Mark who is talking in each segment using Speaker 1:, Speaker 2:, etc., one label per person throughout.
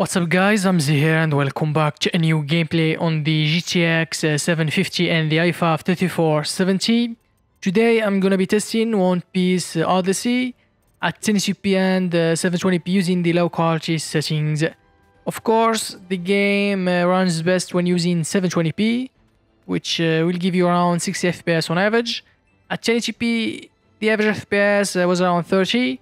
Speaker 1: What's up guys, I'm here and welcome back to a new gameplay on the GTX uh, 750 and the i5 3470. Today I'm gonna be testing One Piece Odyssey at 1080p and uh, 720p using the low quality settings. Of course, the game uh, runs best when using 720p, which uh, will give you around 60 FPS on average. At 1080p, the average FPS uh, was around 30,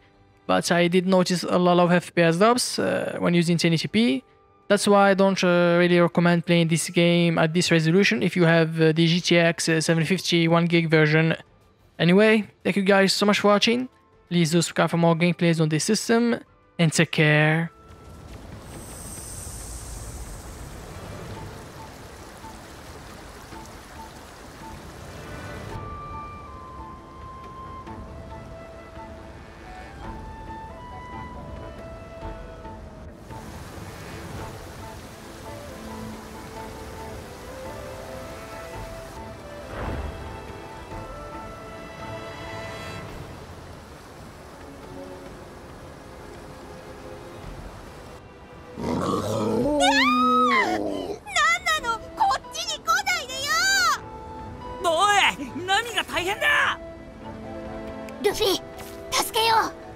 Speaker 1: but I did notice a lot of FPS drops uh, when using 1080p. That's why I don't uh, really recommend playing this game at this resolution if you have uh, the GTX 750 1GB version. Anyway, thank you guys so much for watching. Please do subscribe for more gameplays on this system, and take care.
Speaker 2: 何が大変だ！
Speaker 3: ルフィ助けよう。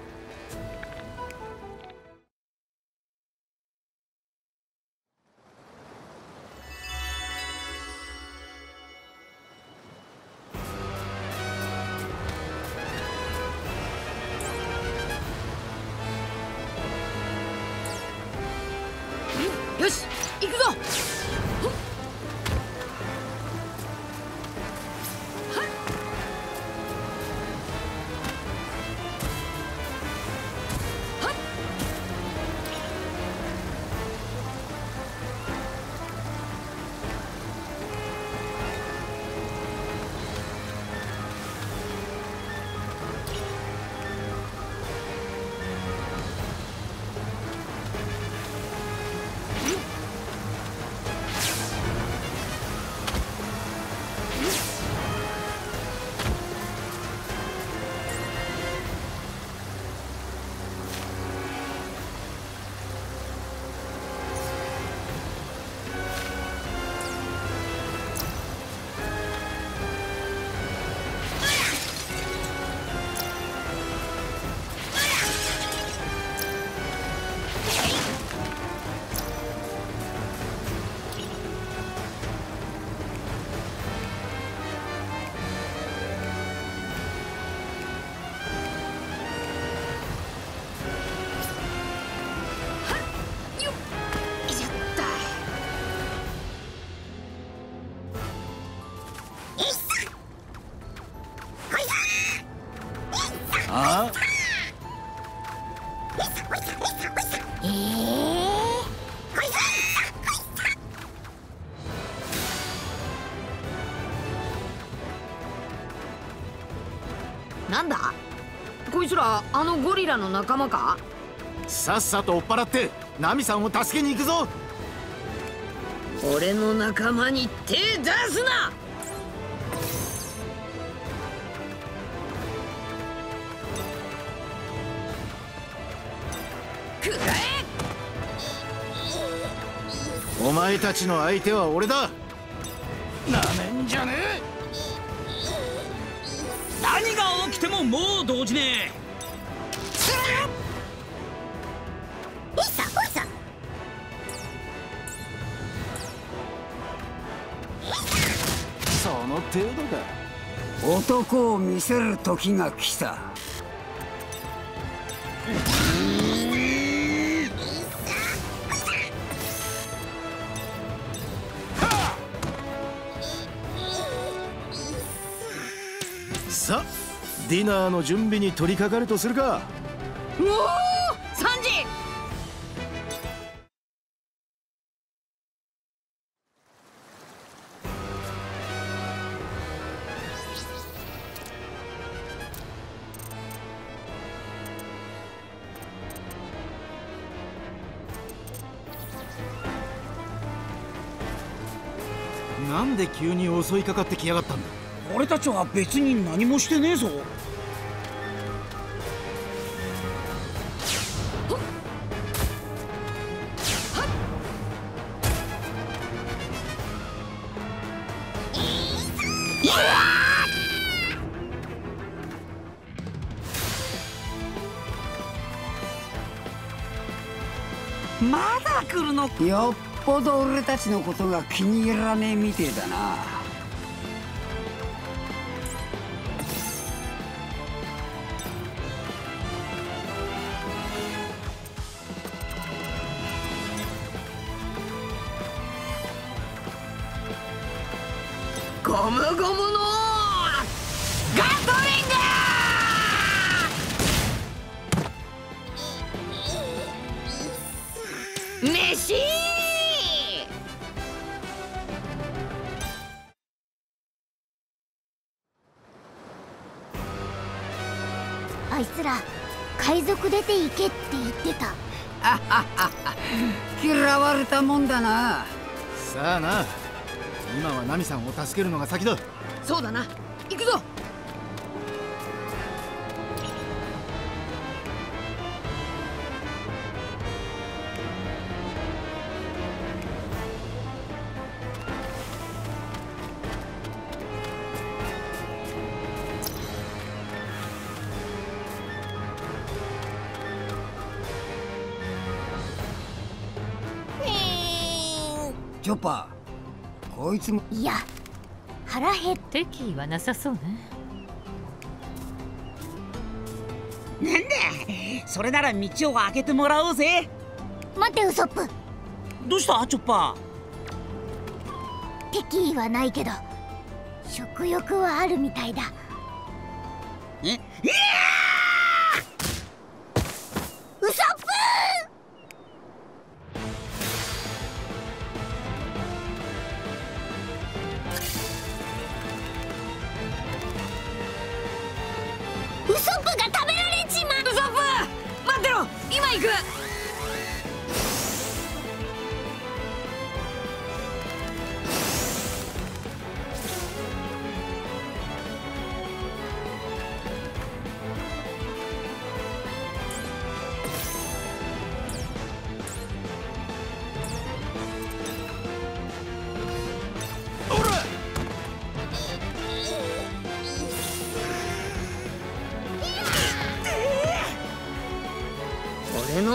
Speaker 2: よしなんだ？こいつらあのゴリラの仲間か？
Speaker 4: さっさと追っ払ってナミさんを助けに行くぞ。
Speaker 2: 俺の仲間に手出すな！くらえ！
Speaker 4: お前たちの相手は俺だ。なめんじゃね
Speaker 2: 何が起きてももう動じね
Speaker 3: ほいさいさ
Speaker 4: えその程度か
Speaker 5: 男を見せる時が来た
Speaker 4: さあディナーの準備に取り掛かるとするか。
Speaker 2: えおおサンジ。
Speaker 4: なんで急に襲いかかってきやがったんだ？
Speaker 5: 俺たちは別に何もしてねえぞまだ来るのよっぽど俺たちのことが気に入らねえみてえだな。
Speaker 2: ゴムゴムの
Speaker 3: いつら海賊出て行けって言ってた。
Speaker 5: 嫌われたもんだな。
Speaker 4: さあな。今はナミさんを助けるのが先だ。
Speaker 2: そうだな
Speaker 5: ョッパー。こいつも。
Speaker 3: いや腹減っ
Speaker 6: 敵意はなさそうね。
Speaker 7: なんだ。それなら道を開けてもらおうぜ。
Speaker 3: 待ってウソップ。
Speaker 7: どうした？チョッパ
Speaker 3: 敵意はないけど食欲はあるみたいだ。
Speaker 7: ーえ？いや
Speaker 2: イグ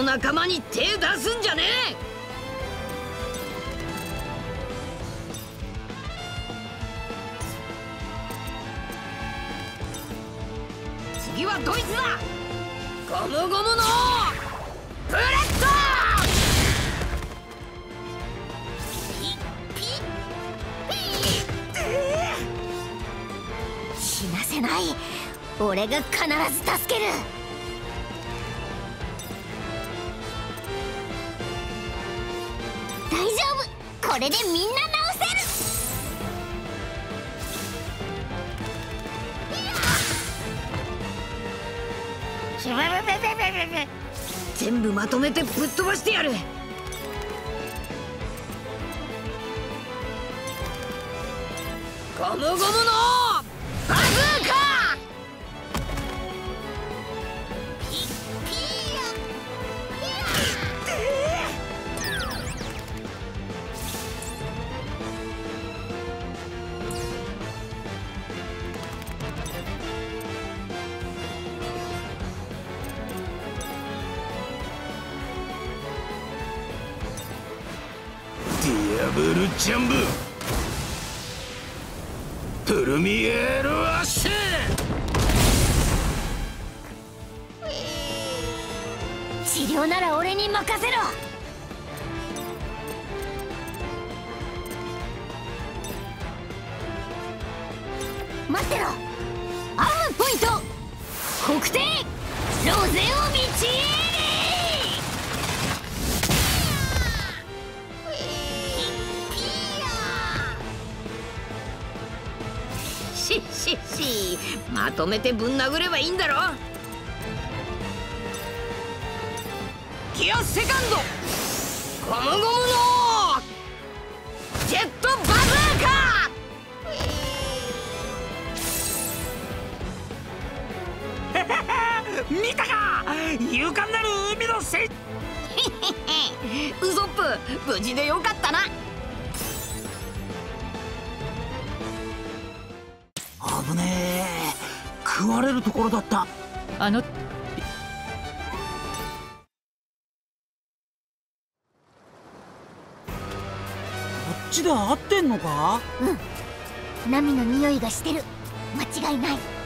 Speaker 2: 仲間に手出すんじゃねえ！次はドイツだ！ゴムゴムのブレッド
Speaker 3: 死なせない。俺が必ず助ける。大丈夫。これでみんな直せる。
Speaker 2: 全部まとめてぶっ飛ばしてやる。ゴムゴムのバズ
Speaker 4: ブルジャンブプルミエールアッシュ。
Speaker 3: 治療なら俺に任せろ。待ってろ。アームポイント。黒点ロゼを道
Speaker 2: しまとめてぶん殴ればいいんだろギアセカンド。ゴムゴムの。ジェットバズーカ
Speaker 7: 見たか。勇敢なる海のせい。
Speaker 2: ウソップ。無事でよかったな
Speaker 7: 危ねえ。食われるところだった。
Speaker 6: あの
Speaker 7: ちで合ってんのか？
Speaker 3: うん。波の匂いがしてる。間違いない。